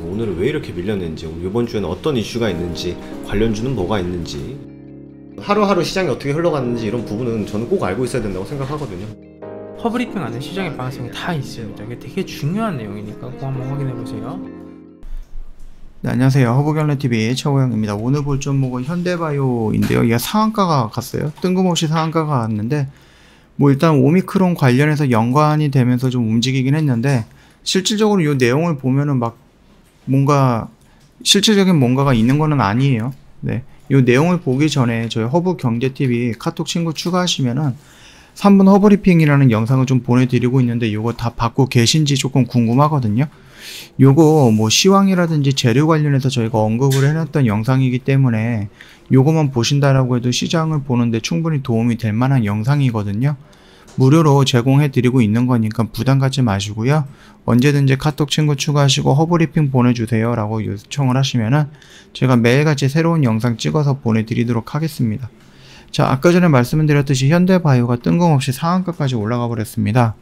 그래서 오늘은 왜 이렇게 밀렸는지 이번 주에는 어떤 이슈가 있는지 관련주는 뭐가 있는지 하루하루 시장이 어떻게 흘러갔는지 이런 부분은 저는 꼭 알고 있어야 된다고 생각하거든요. 허브리핑 안에 시장의 방향성이 다 있습니다. 이게 되게 중요한 내용이니까 꼭 한번 확인해 보세요. 네, 안녕하세요. 허브경례TV 최호영입니다. 오늘 볼 종목은 현대바이오인데요. 얘가 상한가가 갔어요. 뜬금없이 상한가가 갔는데 뭐 일단 오미크론 관련해서 연관이 되면서 좀 움직이긴 했는데 실질적으로 이 내용을 보면은 막 뭔가 실질적인 뭔가가 있는 거는 아니에요. 네. 이 내용을 보기 전에 저희 허브 경제TV 카톡 친구 추가하시면은 3분 허브리핑이라는 영상을 좀 보내드리고 있는데 이거 다 받고 계신지 조금 궁금하거든요. 요거 뭐 시황이라든지 재료 관련해서 저희가 언급을 해놨던 영상이기 때문에 요거만 보신다라고 해도 시장을 보는데 충분히 도움이 될 만한 영상이거든요. 무료로 제공해 드리고 있는 거니까 부담 갖지 마시고요. 언제든지 카톡 친구 추가하시고 허브리핑 보내주세요 라고 요청을 하시면은 제가 매일같이 새로운 영상 찍어서 보내드리도록 하겠습니다. 자 아까 전에 말씀드렸듯이 현대바이오가 뜬금없이 상한가까지 올라가 버렸습니다.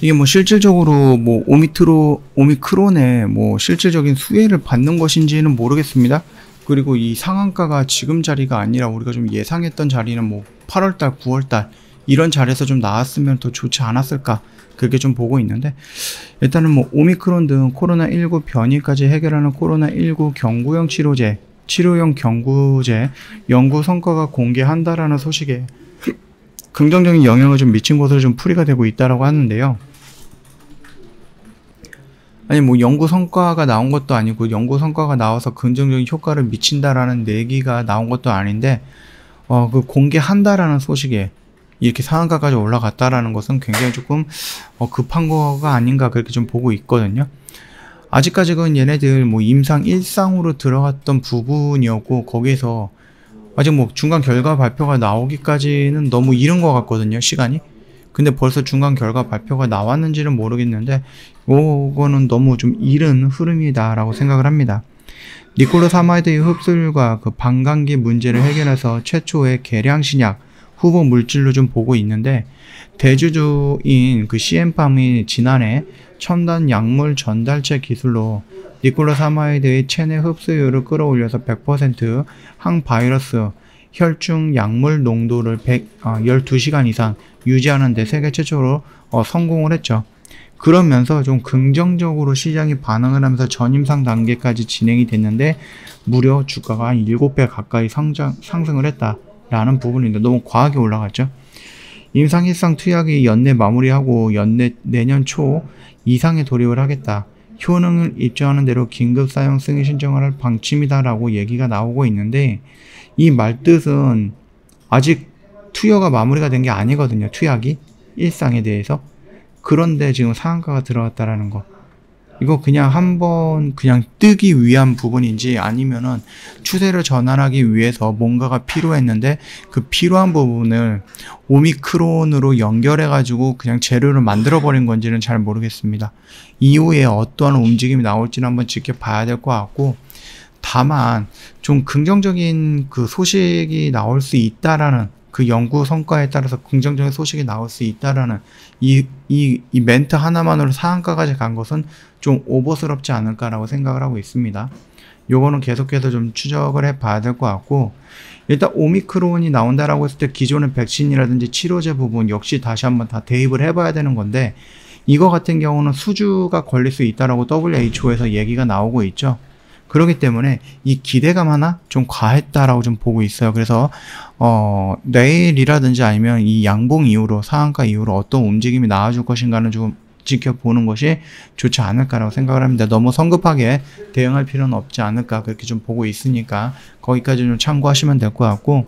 이게 뭐 실질적으로 뭐 오미트로 오미크론의 뭐 실질적인 수혜를 받는 것인지는 모르겠습니다. 그리고 이 상한가가 지금 자리가 아니라 우리가 좀 예상했던 자리는 뭐 8월달, 9월달 이런 자리에서 좀 나왔으면 더 좋지 않았을까 그렇게 좀 보고 있는데 일단은 뭐 오미크론 등 코로나19 변이까지 해결하는 코로나19 경구형 치료제, 치료용 경구제 연구 성과가 공개한다라는 소식에 긍정적인 영향을 좀 미친 것으로 좀 풀이가 되고 있다라고 하는데요. 아니 뭐 연구 성과가 나온 것도 아니고 연구 성과가 나와서 긍정적인 효과를 미친다라는 내기가 나온 것도 아닌데 어 그 공개한다라는 소식에 이렇게 상한가까지 올라갔다라는 것은 굉장히 조금 어 급한 거가 아닌가 그렇게 좀 보고 있거든요. 아직까지는 얘네들 뭐 임상 1상으로 들어갔던 부분이었고 거기에서 아직 뭐 중간 결과 발표가 나오기까지는 너무 이른 것 같거든요 시간이 근데 벌써 중간 결과 발표가 나왔는지는 모르겠는데 이거는 너무 좀 이른 흐름이다 라고 생각을 합니다. 니클로사마이드의 흡수율과 그 반감기 문제를 해결해서 최초의 개량 신약 후보 물질로 좀 보고 있는데 대주주인 그 씨앤팜이 지난해 첨단 약물 전달체 기술로 니클로사마이드의 체내 흡수율을 끌어올려서 100% 항바이러스 혈중 약물 농도를 100, 어, 12시간 이상 유지하는 데 세계 최초로 어, 성공을 했죠. 그러면서 좀 긍정적으로 시장이 반응을 하면서 전임상 단계까지 진행이 됐는데 무려 주가가 한 7배 가까이 상장, 상승을 했다 라는 부분인데 너무 과하게 올라갔죠. 임상 일상 투약이 연내 마무리하고 연내 내년 초 이상의 돌입을 하겠다. 효능을 입증하는 대로 긴급 사용 승인 신청을 할 방침이다라고 얘기가 나오고 있는데 이 말뜻은 아직 투여가 마무리가 된 게 아니거든요. 투약이 일상에 대해서. 그런데 지금 상한가가 들어왔다라는 거. 이거 그냥 한번 그냥 뜨기 위한 부분인지 아니면은 추세를 전환하기 위해서 뭔가가 필요했는데 그 필요한 부분을 오미크론으로 연결해 가지고 그냥 재료를 만들어 버린 건지는 잘 모르겠습니다. 이후에 어떠한 움직임이 나올지는 한번 지켜봐야 될 것 같고 다만 좀 긍정적인 그 소식이 나올 수 있다라는 그 연구 성과에 따라서 긍정적인 소식이 나올 수 있다라는 이, 이, 이 멘트 하나만으로 상한가까지 간 것은 좀 오버스럽지 않을까라고 생각을 하고 있습니다. 요거는 계속해서 좀 추적을 해 봐야 될 것 같고, 일단 오미크론이 나온다라고 했을 때 기존의 백신이라든지 치료제 부분 역시 다시 한번 다 대입을 해 봐야 되는 건데, 이거 같은 경우는 수주가 걸릴 수 있다라고 WHO에서 얘기가 나오고 있죠. 그렇기 때문에 이 기대감 하나 좀 과했다라고 좀 보고 있어요. 그래서 어 내일이라든지 아니면 이 양봉 이후로 상한가 이후로 어떤 움직임이 나와줄 것인가는 좀 지켜보는 것이 좋지 않을까라고 생각을 합니다. 너무 성급하게 대응할 필요는 없지 않을까 그렇게 좀 보고 있으니까 거기까지 좀 참고하시면 될 것 같고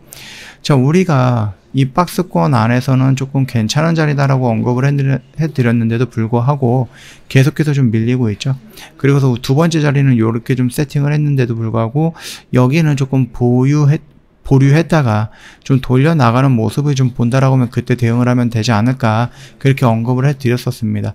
자 우리가 이 박스권 안에서는 조금 괜찮은 자리다라고 언급을 해드렸는데도 불구하고 계속해서 좀 밀리고 있죠. 그리고서 두 번째 자리는 이렇게 좀 세팅을 했는데도 불구하고 여기는 조금 보유했 보류했다가 좀 돌려 나가는 모습을 좀 본다라고 하면 그때 대응을 하면 되지 않을까 그렇게 언급을 해드렸었습니다.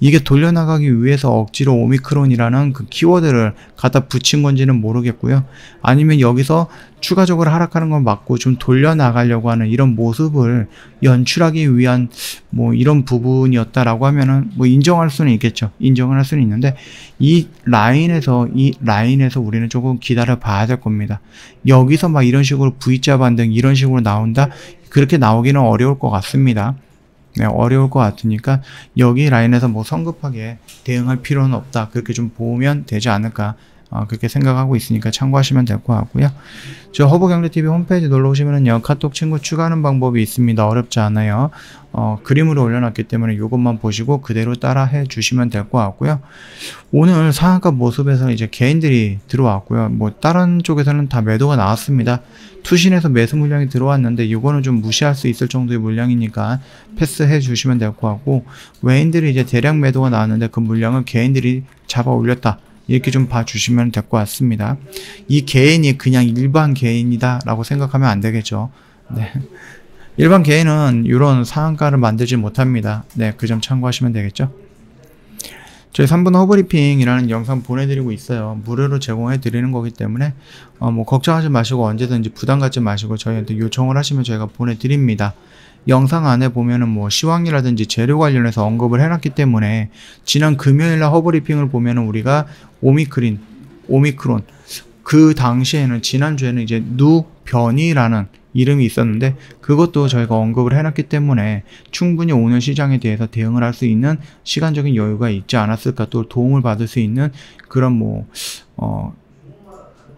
이게 돌려 나가기 위해서 억지로 오미크론이라는 그 키워드를 갖다 붙인 건지는 모르겠고요. 아니면 여기서 추가적으로 하락하는 걸 막고 좀 돌려 나가려고 하는 이런 모습을 연출하기 위한 뭐 이런 부분이었다라고 하면은 뭐 인정할 수는 있겠죠. 인정을 할 수는 있는데 이 라인에서 이 라인에서 우리는 조금 기다려 봐야 될 겁니다. 여기서 막 이런 식으로 V자 반등 이런 식으로 나온다 그렇게 나오기는 어려울 것 같습니다. 네, 어려울 것 같으니까 여기 라인에서 뭐 성급하게 대응할 필요는 없다. 그렇게 좀 보면 되지 않을까. 어, 그렇게 생각하고 있으니까 참고하시면 될 것 같고요. 저 허브경제TV 홈페이지 놀러 오시면은요, 카톡 친구 추가하는 방법이 있습니다. 어렵지 않아요. 어, 그림으로 올려놨기 때문에 이것만 보시고 그대로 따라 해 주시면 될 것 같고요. 오늘 상한가 모습에서 이제 개인들이 들어왔고요. 뭐 다른 쪽에서는 다 매도가 나왔습니다. 투신에서 매수 물량이 들어왔는데 이거는 좀 무시할 수 있을 정도의 물량이니까 패스해 주시면 될 것 같고 외인들이 이제 대량 매도가 나왔는데 그 물량을 개인들이 잡아 올렸다. 이렇게 좀 봐주시면 될 것 같습니다. 이 개인이 그냥 일반 개인이다 라고 생각하면 안 되겠죠. 네. 일반 개인은 이런 상한가를 만들지 못합니다. 네, 그 점 참고하시면 되겠죠. 저희 3분 허브리핑이라는 영상 보내드리고 있어요. 무료로 제공해 드리는 거기 때문에 어, 뭐 걱정하지 마시고 언제든지 부담 갖지 마시고 저희한테 요청을 하시면 저희가 보내드립니다. 영상 안에 보면은 뭐 시황이라든지 재료 관련해서 언급을 해놨기 때문에 지난 금요일날 허브리핑을 보면은 우리가 오미크린, 오미크론 그 당시에는 지난주에는 이제 누 변이라는 이름이 있었는데 그것도 저희가 언급을 해놨기 때문에 충분히 오늘 시장에 대해서 대응을 할 수 있는 시간적인 여유가 있지 않았을까 또 도움을 받을 수 있는 그런 뭐 어,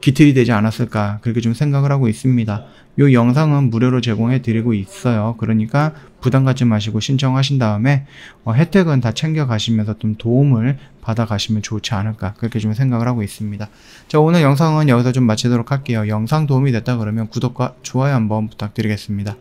기틀이 되지 않았을까 그렇게 좀 생각을 하고 있습니다. 이 영상은 무료로 제공해 드리고 있어요. 그러니까 부담 갖지 마시고 신청하신 다음에 어, 혜택은 다 챙겨 가시면서 좀 도움을 받아 가시면 좋지 않을까 그렇게 좀 생각을 하고 있습니다. 자 오늘 영상은 여기서 좀 마치도록 할게요. 영상 도움이 됐다 그러면 구독과 좋아요 한번 부탁드리겠습니다.